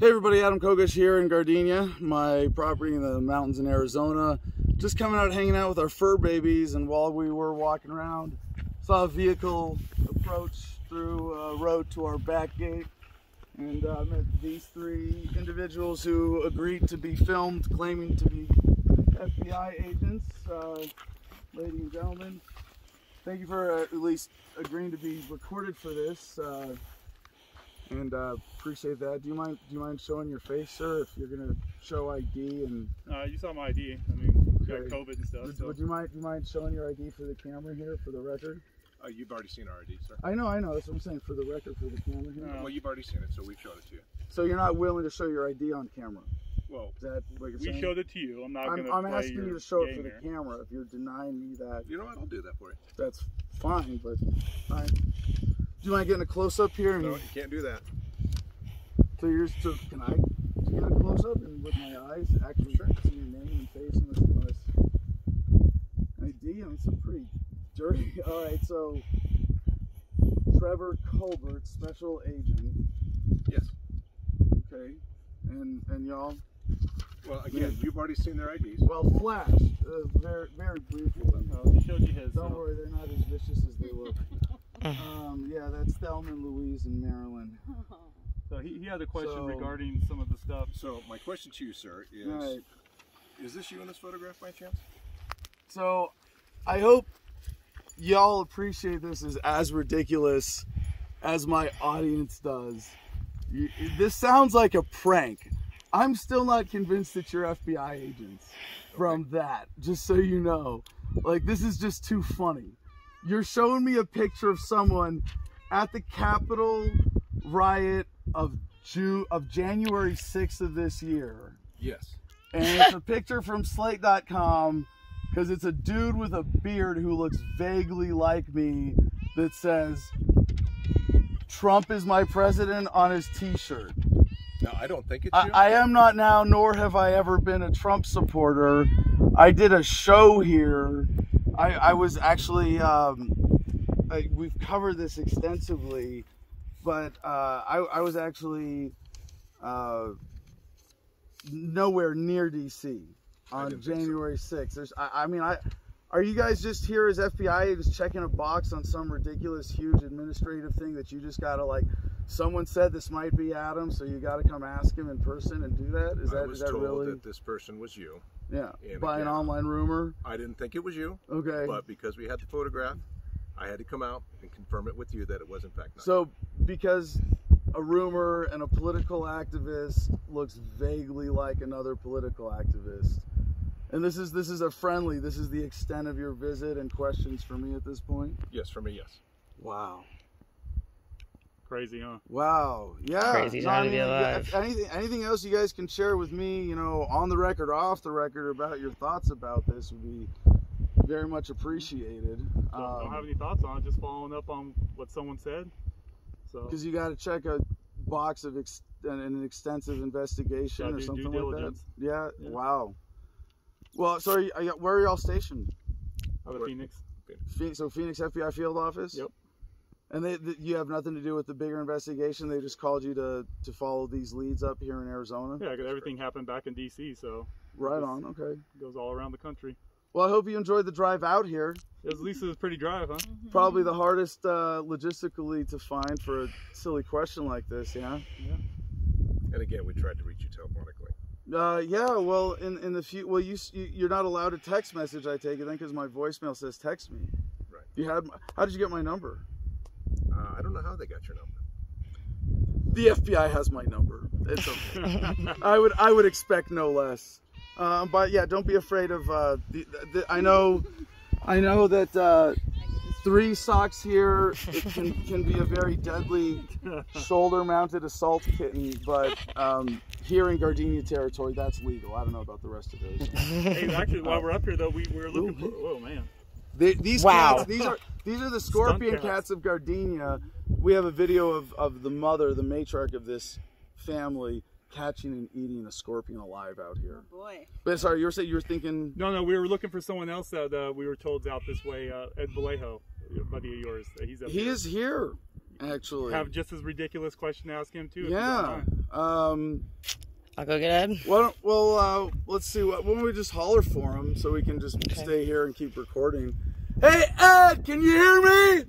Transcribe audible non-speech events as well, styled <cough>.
Hey everybody, Adam Kokesh here in Gardenia, my property in the mountains in Arizona. Just coming out hanging out with our fur babies and while we were walking around, saw a vehicle approach through a road to our back gate and uh, met these three individuals who agreed to be filmed claiming to be FBI agents. Uh, ladies and gentlemen, thank you for uh, at least agreeing to be recorded for this. Uh, and uh, appreciate that. Do you mind? Do you mind showing your face, sir? If you're gonna show ID and Uh, you saw my ID. I mean, you got Okay. COVID and stuff. would, So. would you mind? Do you mind showing your ID for the camera here for the record? Uh, you've already seen our ID, sir. I know, I know. That's what I'm saying for the record for the camera here. Uh, Well, you've already seen it, so we've showed it to you. So you're not willing to show your ID on camera? Well, Is that what you're we saying? showed it to you. I'm not I'm, gonna. I'm play asking your you to show it game for the here. camera. If you're denying me that, you know what? I'll do that for you. that's fine. But fine. Do you mind getting a close up here? And No, you can't do that. so you're so can I get a close up and with my eyes actually see your name and face and this, on this ID? I mean, it's a pretty dirty. <laughs> All right, so Trevor Colbert, special agent. Yes. Okay, and and y'all. Well, again, you've already seen their IDs. Well, Flash, uh, very very briefly. Uh, he showed you his. Don't so- worry, they're not as vicious as they look. <laughs> Thelma and Louise in Maryland. So he, he had a question So- regarding some of the stuff. So my question to you, sir, is: Right. Is this you in this photograph by chance? So, I hope y'all appreciate this as as ridiculous as my audience does. This sounds like a prank. I'm still not convinced that you're FBI agents from that, just so you know. Like, this is just too funny. You're showing me a picture of someone at the Capitol riot of Ju- of January 6th of this year Yes. and it's a picture from slate.com because it's a dude with a beard who looks vaguely like me that says Trump is my president on his t-shirt. No, I don't think it's I, you. I am not now, nor have I ever been a Trump supporter. I did a show here. I, I was actually, um, I, we've covered this extensively, but uh, I, I was actually uh, nowhere near DC on so. January 6th. There's, I, I mean, I. Are you guys just here as FBI just checking a box on some ridiculous, huge administrative thing that you just gotta like? Someone said this might be Adam, so you gotta come ask him in person and do that. Is I that was is that told really? that this person was you. yeah, and by an online rumor. I didn't think it was you, Okay. but because we had the photograph, I had to come out and confirm it with you that it was in fact not. So because a rumor and a political activist looks vaguely like another political activist. And this is this is a friendly. This is the extent of your visit and questions for me at this point. yes, for me, yes. Wow. Crazy, huh? Wow. Yeah. Crazy time to be yeah, alive. anything anything else you guys can share with me, you know, on the record or off the record about your thoughts about this would be very much appreciated. So don't have Um, any thoughts on it. Just following up on what someone said. So Because you got to check a box of ex- an, an extensive investigation Gotta or do something due like diligence. that. Yeah? Yeah. Wow. Well, so are you, are you- where are y'all stationed? out of Where- Phoenix. Phoenix, so Phoenix FBI field office. Yep. And they, th you have nothing to do with the bigger investigation. They just called you to to follow these leads up here in Arizona. Yeah, 'cause everything happened back in D.C., so Right on. Okay. it goes all around the country. Well, I hope you enjoyed the drive out here. It was, at least it was a pretty drive, huh? Probably the hardest uh, logistically to find for a silly question like this. Yeah. Yeah. And again, we tried to reach you telephonically. Uh, yeah, well, in in the few, well, you, s- you you're not allowed a text message. I take it then because my voicemail says text me. Right. You had, my- how did you get my number? Uh, I don't know how they got your number. The FBI has my number. It's okay. <laughs> I would I would expect no less. Um, but yeah, don't be afraid of. Uh, the, the, I know, I know that uh, three socks here can can be a very deadly shoulder-mounted assault kitten, but um, here in Gardenia territory, that's legal. I don't know about the rest of those. hey, actually, while we're up here, though, we we were looking for. Oh man. They, these Wow. cats, these are these are the scorpion cats. cats of Gardenia. We have a video of, of the mother, the matriarch of this family, catching and eating a scorpion alive out here. Boy. But sorry, you were saying you were thinking. No, no, we were looking for someone else that uh, we were told's out this way. Uh, Ed Vallejo, a buddy of yours. He's up He here. is here. actually. have just as ridiculous question to ask him too. if you don't yeah. Um, I'll go get Ed. why don't, well, uh, let's see. Why don't we just holler for him so we can just stay here and keep recording? Hey, Ed, can you hear me?